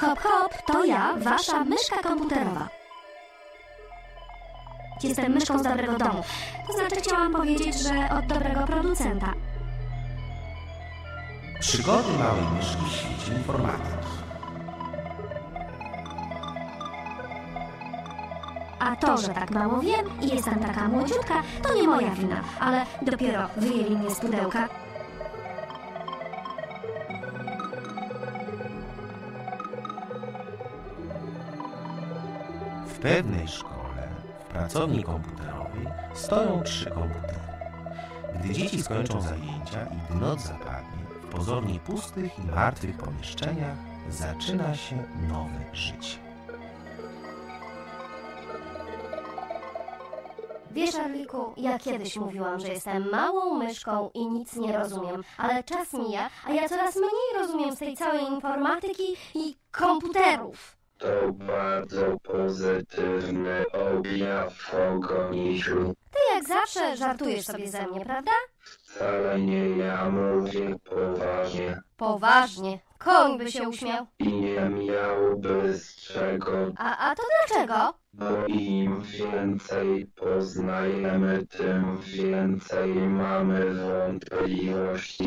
Hop, hop, to ja, wasza myszka komputerowa. Jestem myszką z dobrego domu. To znaczy chciałam powiedzieć, że od dobrego producenta. Przygody małej myszki w świecie informatyki. A to, że tak mało wiem i jestem taka młodziutka, to nie moja wina, ale dopiero wyjęli mnie z pudełka. Pewnej szkole, w pracowni komputerowej, stoją trzy komputery. Gdy dzieci skończą zajęcia i gdy noc zapadnie, w pozornie pustych i martwych pomieszczeniach zaczyna się nowe życie. Wiesz, Arliku, ja kiedyś mówiłam, że jestem małą myszką i nic nie rozumiem, ale czas mija, a ja coraz mniej rozumiem z tej całej informatyki i komputerów. To bardzo pozytywny objaw ogoniziu. Ty jak zawsze żartujesz sobie ze mnie, prawda? Wcale nie ja mówię poważnie Poważnie. Koń by się uśmiał. i nie miałby z czego, A, a to dlaczego? bo im więcej poznajemy, tym więcej mamy wątpliwości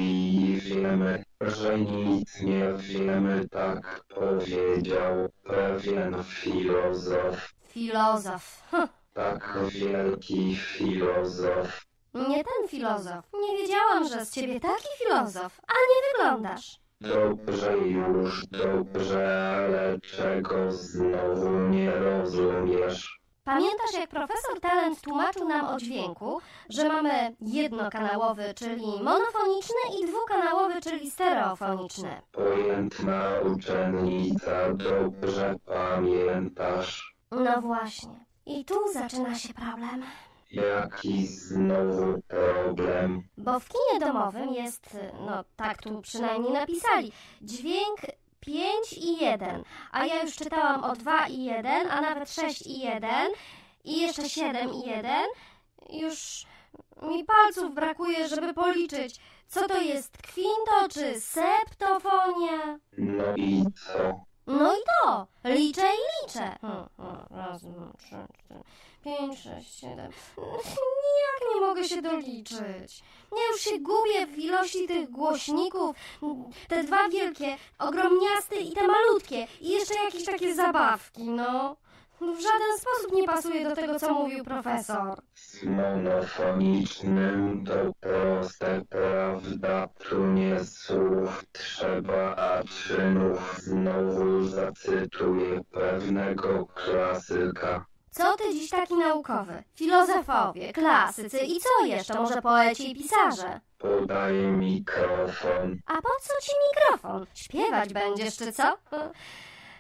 i wiemy, że nic nie wiemy, tak powiedział pewien filozof, Filozof. Hm, tak wielki filozof. nie ten filozof. Nie wiedziałam, że z ciebie taki filozof, a nie wyglądasz. Dobrze już, dobrze, ale czego znowu nie rozumiesz? Pamiętasz, jak profesor Talent tłumaczył nam o dźwięku, że mamy jednokanałowy, czyli monofoniczny i dwukanałowy, czyli stereofoniczny. Pojętna uczennica, dobrze pamiętasz. No właśnie. I tu zaczyna się problem. Jaki znowu problem? Bo w kinie domowym jest, no tak tu przynajmniej napisali, dźwięk 5 i 1, a ja już czytałam o 2 i 1, a nawet 6 i 1 i jeszcze 7 i 1. Już mi palców brakuje, żeby policzyć, co to jest kwinto czy septofonia. No i co? No i to, liczę i liczę. Raz, dwa, trzy, pięć, sześć, siedem. Nijak nie mogę się doliczyć. Ja już się gubię w ilości tych głośników. Te dwa wielkie, ogromniaste i te malutkie. I jeszcze jakieś takie zabawki, no. W żaden sposób nie pasuje do tego, co mówił profesor. Z monofonicznym to proste, prawda? Tu nie słów trzeba, a czynów. Znowu zacytuję pewnego klasyka. Co ty dziś taki naukowy? Filozofowie, klasycy i co jeszcze? Może poeci i pisarze? Podaj mikrofon. A po co ci mikrofon? Śpiewać będziesz, czy co?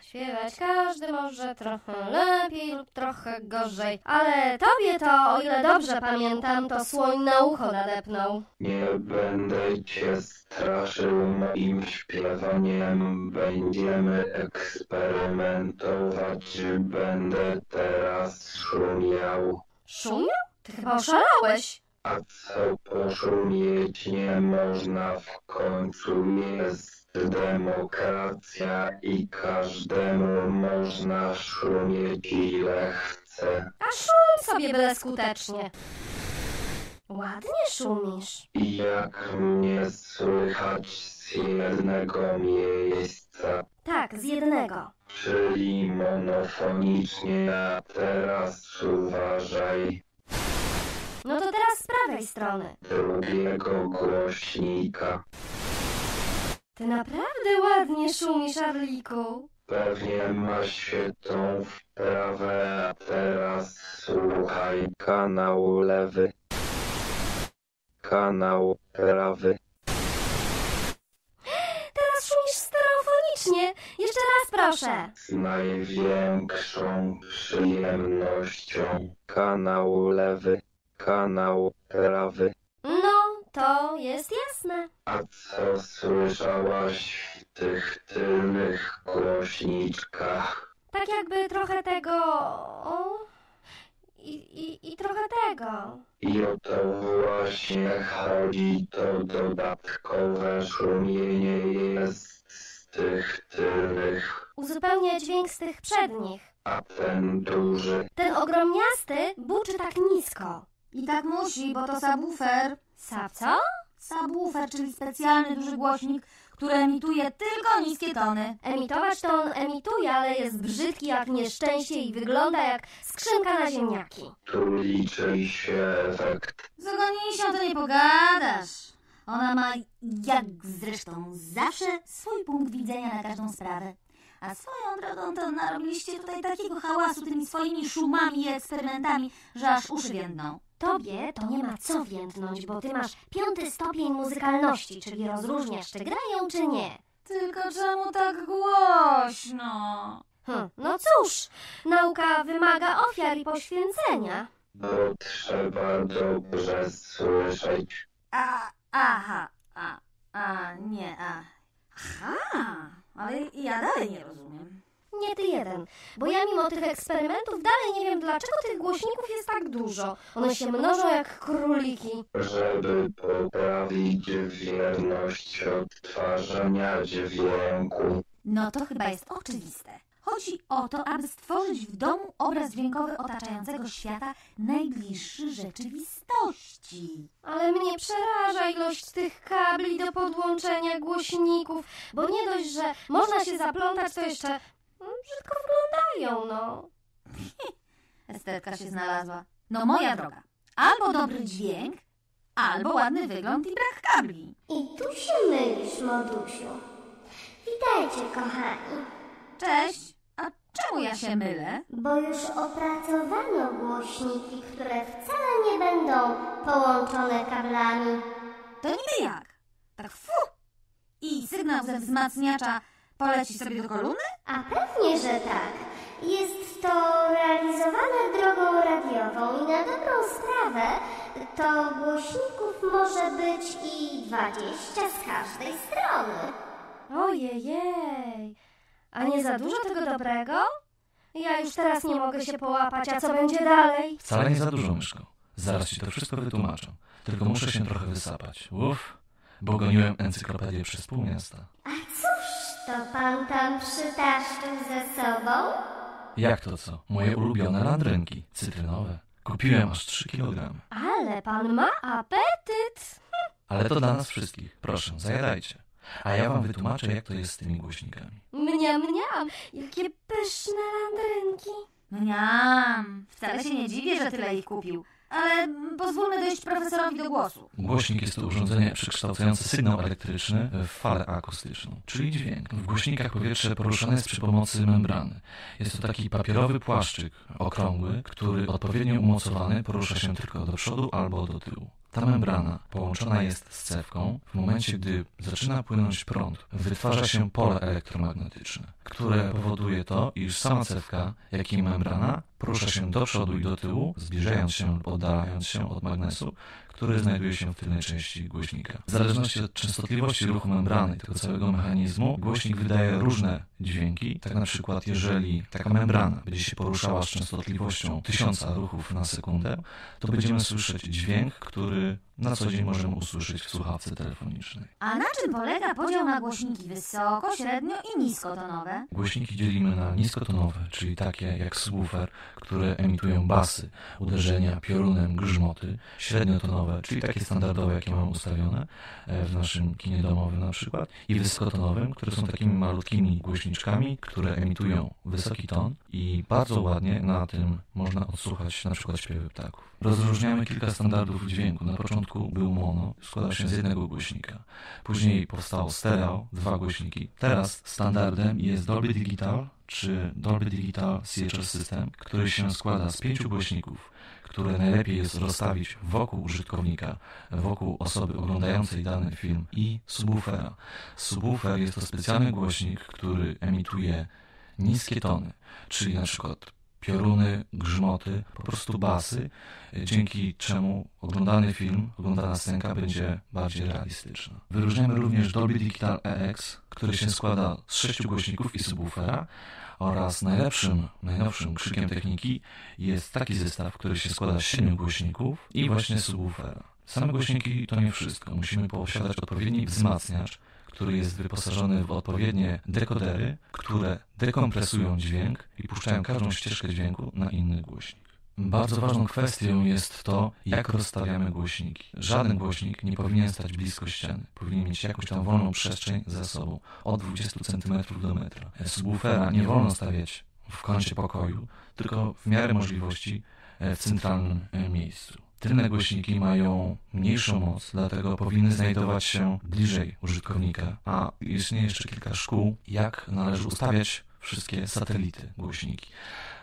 Śpiewać każdy może trochę lepiej lub trochę gorzej, ale tobie to, o ile dobrze pamiętam, to słoń na ucho nadepnął. Nie będę cię straszył moim śpiewaniem. Będziemy eksperymentować. Będę teraz szumiał. Szumiał? Ty chyba oszalałeś. A co poszumieć nie można w końcu jest demokracja i każdemu można szumieć ile chce. A szum sobie byle skutecznie. Ładnie szumisz. I jak mnie słychać z jednego miejsca, Tak, z jednego. czyli monofonicznie, a teraz uważaj No to teraz z prawej strony. drugiego głośnika. Ty naprawdę ładnie szumisz, Arliku. Pewnie ma się tą wprawę, a teraz słuchaj. Kanał lewy. Kanał prawy. Teraz szumisz stereofonicznie. Jeszcze raz proszę. Z największą przyjemnością. Kanał lewy. Kanał prawy. No, to jest jasne. A co słyszałaś w tych tylnych głośniczkach? Tak jakby trochę tego... O, i, i, I trochę tego. I o to właśnie chodzi, to dodatkowe szumienie jest z tych tylnych, Uzupełnia dźwięk z tych przednich. a ten duży Ten ogromniasty buczy tak nisko. I tak musi, bo to subwoofer. Sa co? Subwoofer, czyli specjalny duży głośnik, który emituje tylko niskie tony. Emitować to on emituje, ale jest brzydki jak nieszczęście i wygląda jak skrzynka na ziemniaki. tu liczy się efekt. Z Agonisią to nie pogadasz. Ona ma, jak zresztą zawsze, swój punkt widzenia na każdą sprawę. A swoją drogą to narobiliście tutaj takiego hałasu tymi swoimi szumami i eksperymentami, że aż uszy więdną. Tobie to nie ma co więdnąć, bo ty masz piąty stopień muzykalności, czyli rozróżniasz, czy grają, czy nie. Tylko czemu tak głośno? Hm, no cóż, nauka wymaga ofiar i poświęcenia. Bo trzeba dobrze słyszeć. A, aha, a, a, nie, a. Aha, ale ja dalej nie rozumiem. Nie ty jeden, bo ja mimo tych eksperymentów dalej nie wiem, dlaczego tych głośników jest tak dużo. One się mnożą jak króliki. Żeby poprawić wierność odtwarzania dźwięku. No to chyba jest oczywiste. Chodzi o to, aby stworzyć w domu obraz dźwiękowy otaczającego świata najbliższy rzeczywistości. Ale mnie przeraża ilość tych kabli do podłączenia głośników, bo nie dość, że można się zaplątać, to jeszcze brzydko wyglądają, no. Estetka się znalazła. No moja droga, albo dobry dźwięk, albo ładny wygląd i brak kabli. I tu się mylisz, Modusiu. Witajcie, kochani. Cześć, a czemu ja się mylę? Bo już opracowano głośniki, które wcale nie będą połączone kablami. To niby jak? Tak fu! I sygnał ze wzmacniacza poleci sobie do kolumny? A pewnie, że tak. Jest to realizowane drogą radiową i na dobrą sprawę to głośników może być i 20 z każdej strony. Ojejej, a nie za dużo tego dobrego? Ja już teraz nie mogę się połapać, a co będzie dalej? Wcale nie za dużo, myszko. Zaraz ci to wszystko wytłumaczę. Tylko muszę się trochę wysapać. Uff, bo goniłem encyklopedię przez pół miasta. To pan tam przytaszczył ze sobą? Jak to co? Moje ulubione landrynki, cytrynowe. Kupiłem aż 3 kg. Ale pan ma apetyt. Ale to dla nas wszystkich. Proszę, zajadajcie. A ja wam wytłumaczę, jak to jest z tymi głośnikami. Mniam, mniam, jakie pyszne landrynki. Mniam, wcale się nie dziwię, że tyle ich kupił. Ale pozwólmy dojść profesorowi do głosu. Głośnik jest to urządzenie przekształcające sygnał elektryczny w falę akustyczną, czyli dźwięk. W głośnikach powietrze poruszane jest przy pomocy membrany. Jest to taki papierowy płaszczyk, okrągły, który odpowiednio umocowany porusza się tylko do przodu albo do tyłu. Ta membrana połączona jest z cewką. W momencie, gdy zaczyna płynąć prąd, wytwarza się pole elektromagnetyczne, które powoduje to, iż sama cewka, jak i membrana porusza się do przodu i do tyłu, zbliżając się lub oddalając się od magnesu, który znajduje się w tylnej części głośnika. W zależności od częstotliwości ruchu membrany tego całego mechanizmu, głośnik wydaje różne dźwięki. Tak na przykład, jeżeli taka membrana będzie się poruszała z częstotliwością 1000 ruchów na sekundę, to będziemy słyszeć dźwięk, który na co dzień możemy usłyszeć w słuchawce telefonicznej. A na czym polega podział na głośniki wysoko, średnio i niskotonowe? Głośniki dzielimy na niskotonowe, czyli takie jak subwoofer, które emitują basy, uderzenia, piorunem, grzmoty, średniotonowe, czyli takie standardowe, jakie mamy ustawione e, w naszym kinie domowym na przykład, i wysokotonowym, które są takimi malutkimi głośniczkami, które emitują wysoki ton i bardzo ładnie na tym można odsłuchać na przykład śpiewy ptaków. Rozróżniamy kilka standardów dźwięku. Na początku był mono, składał się z jednego głośnika. Później powstało stereo, dwa głośniki. Teraz standardem jest Dolby Digital, czy Dolby Digital Theater System, który się składa z pięciu głośników, które najlepiej jest rozstawić wokół użytkownika, wokół osoby oglądającej dany film i subwoofera. Subwoofer jest to specjalny głośnik, który emituje niskie tony, czyli na przykład pioruny, grzmoty, po prostu basy, dzięki czemu oglądany film, oglądana scenka będzie bardziej realistyczna. Wyróżniamy również Dolby Digital EX, który się składa z sześciu głośników i subwoofera oraz najlepszym, najnowszym krzykiem techniki jest taki zestaw, który się składa z siedmiu głośników i właśnie subwoofera. Same głośniki to nie wszystko. Musimy posiadać odpowiedni wzmacniacz, który jest wyposażony w odpowiednie dekodery, które dekompresują dźwięk i puszczają każdą ścieżkę dźwięku na inny głośnik. Bardzo ważną kwestią jest to, jak rozstawiamy głośniki. Żaden głośnik nie powinien stać blisko ściany. Powinien mieć jakąś tam wolną przestrzeń za sobą, od 20 cm do metra. Subwoofera nie wolno stawiać w kącie pokoju, tylko w miarę możliwości e, w centralnym e, miejscu. Tylne głośniki mają mniejszą moc, dlatego powinny znajdować się bliżej użytkownika, a istnieje jeszcze kilka szkół, jak należy ustawiać wszystkie satelity głośniki.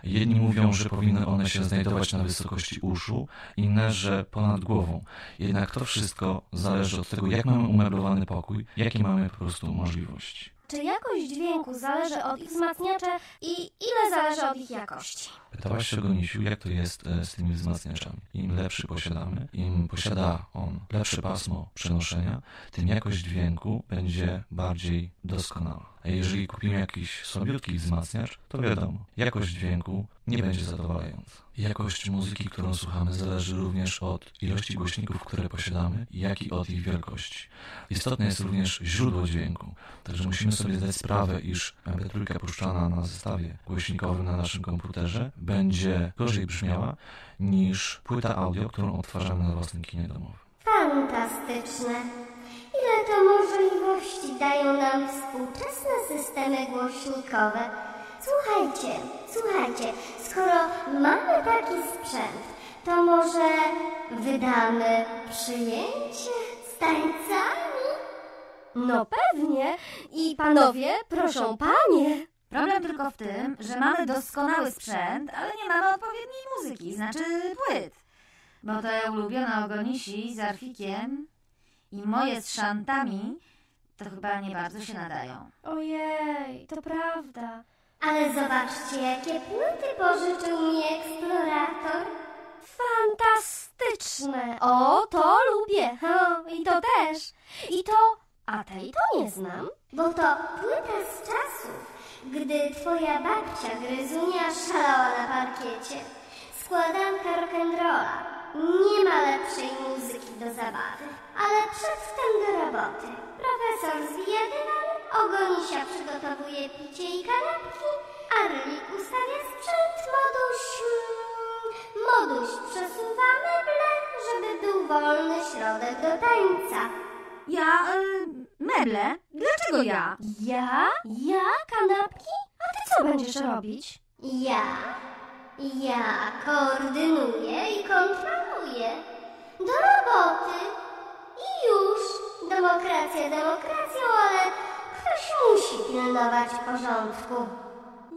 Jedni mówią, że powinny one się znajdować na wysokości uszu, inne, że ponad głową. Jednak to wszystko zależy od tego, jak mamy umeblowany pokój, jakie mamy po prostu możliwości. Czy jakość dźwięku zależy od ich wzmacniacza i ile zależy od ich jakości? Pytałaś się, Gonisiu, jak to jest e, z tymi wzmacniaczami. Im lepszy posiadamy, im posiada on lepsze pasmo przenoszenia, tym jakość dźwięku będzie bardziej doskonała. A jeżeli kupimy jakiś słabiutki wzmacniacz, to wiadomo, jakość dźwięku nie będzie zadowalająca. Jakość muzyki, którą słuchamy, zależy również od ilości głośników, które posiadamy, jak i od ich wielkości. Istotne jest również źródło dźwięku, także musimy sobie zdać sprawę, iż MP3 puszczana na zestawie głośnikowym na naszym komputerze będzie gorzej brzmiała niż płyta audio, którą odtwarzamy na własnym kinie domowym. Fantastyczne. Ile to możliwości dają nam współczesne systemy głośnikowe. Słuchajcie, słuchajcie, skoro mamy taki sprzęt, to może wydamy przyjęcie z tańcami? No pewnie. I panowie, proszę panie. Problem tylko w tym, że mamy doskonały sprzęt, ale nie mamy odpowiedniej muzyki, znaczy płyt. Bo te ulubione ogonisi z arfikiem i moje z szantami to chyba nie bardzo się nadają. Ojej, to prawda. Ale zobaczcie, jakie płyty pożyczył mi eksplorator. Fantastyczne. O, to lubię. O, I to też. I to... A tej to nie znam. Bo to płyta z czasów, gdy twoja babcia Gryzunia szalała na parkiecie. Składanka rock'n'rolla. Nie ma lepszej muzyki do zabawy. Ale przedtem do roboty. Profesor zwija dywan, Ogonisia przygotowuje picie i kanapki, Arlik ustawia sprzęt, Moduś... Moduś przesuwa meble, żeby był wolny środek do tańca. Ja, y, meble? Dlaczego ja? Ja? Ja? Kanapki? A ty co będziesz robić? Ja, ja koordynuję i kontroluję. Do roboty. I już. Demokracja demokracją, ale ktoś musi pilnować porządku.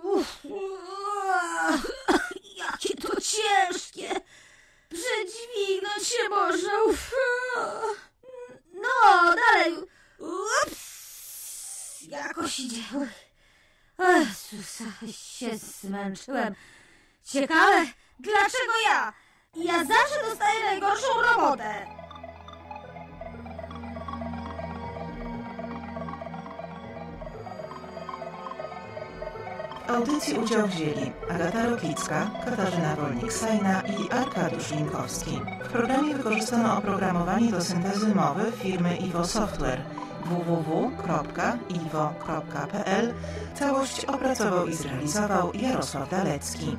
Uff, jakie to ciężkie! Przedźwignąć się można. Uff. No, dalej. Ups, jakoś idzie. Jezus, się zmęczyłem. Ciekawe, dlaczego ja? Ja zawsze dostaję najgorszą robotę. Audycji udział wzięli Agata Rokicka, Katarzyna Wolnik-Sajna i Arkadiusz Linkowski. W programie wykorzystano oprogramowanie do syntezy mowy firmy Iwo Software www.iwo.pl Całość opracował i zrealizował Jarosław Dalecki.